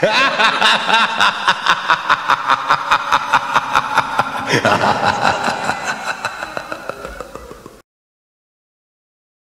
ハハハハ